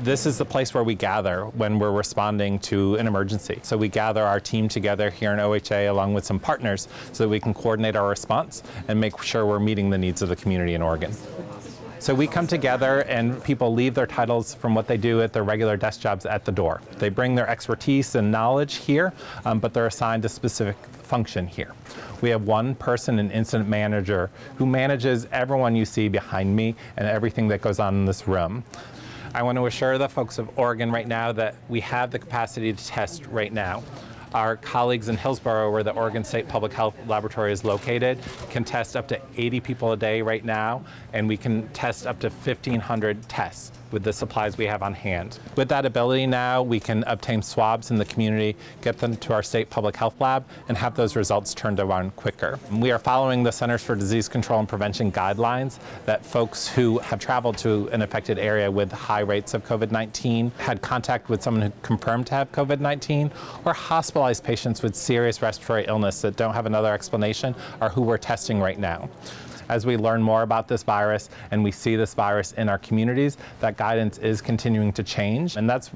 This is the place where we gather when we're responding to an emergency. So we gather our team together here in OHA along with some partners so that we can coordinate our response and make sure we're meeting the needs of the community in Oregon. So we come together and people leave their titles from what they do at their regular desk jobs at the door. They bring their expertise and knowledge here, um, but they're assigned a specific function here. We have one person, an incident manager, who manages everyone you see behind me and everything that goes on in this room. I want to assure the folks of Oregon right now that we have the capacity to test right now. Our colleagues in Hillsboro, where the Oregon State Public Health Laboratory is located, can test up to 80 people a day right now, and we can test up to 1,500 tests with the supplies we have on hand. With that ability now, we can obtain swabs in the community, get them to our state public health lab, and have those results turned around quicker. We are following the Centers for Disease Control and Prevention guidelines that folks who have traveled to an affected area with high rates of COVID-19, had contact with someone who confirmed to have COVID-19, or hospitalized patients with serious respiratory illness that don't have another explanation are who we're testing right now as we learn more about this virus and we see this virus in our communities, that guidance is continuing to change. And that's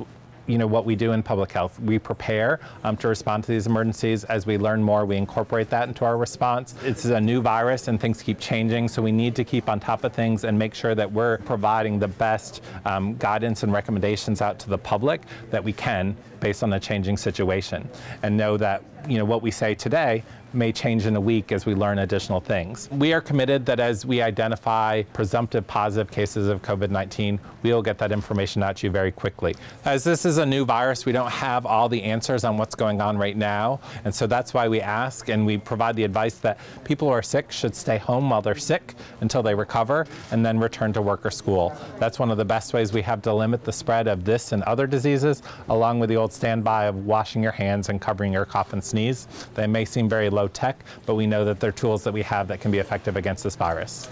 you know, what we do in public health. We prepare um, to respond to these emergencies. As we learn more, we incorporate that into our response. It's a new virus and things keep changing, so we need to keep on top of things and make sure that we're providing the best um, guidance and recommendations out to the public that we can based on the changing situation. And know that, you know, what we say today may change in a week as we learn additional things. We are committed that as we identify presumptive positive cases of COVID-19, we'll get that information out to you very quickly. As this is a new virus, we don't have all the answers on what's going on right now, and so that's why we ask and we provide the advice that people who are sick should stay home while they're sick until they recover and then return to work or school. That's one of the best ways we have to limit the spread of this and other diseases, along with the old standby of washing your hands and covering your cough and sneeze. They may seem very low low tech, but we know that they're tools that we have that can be effective against this virus.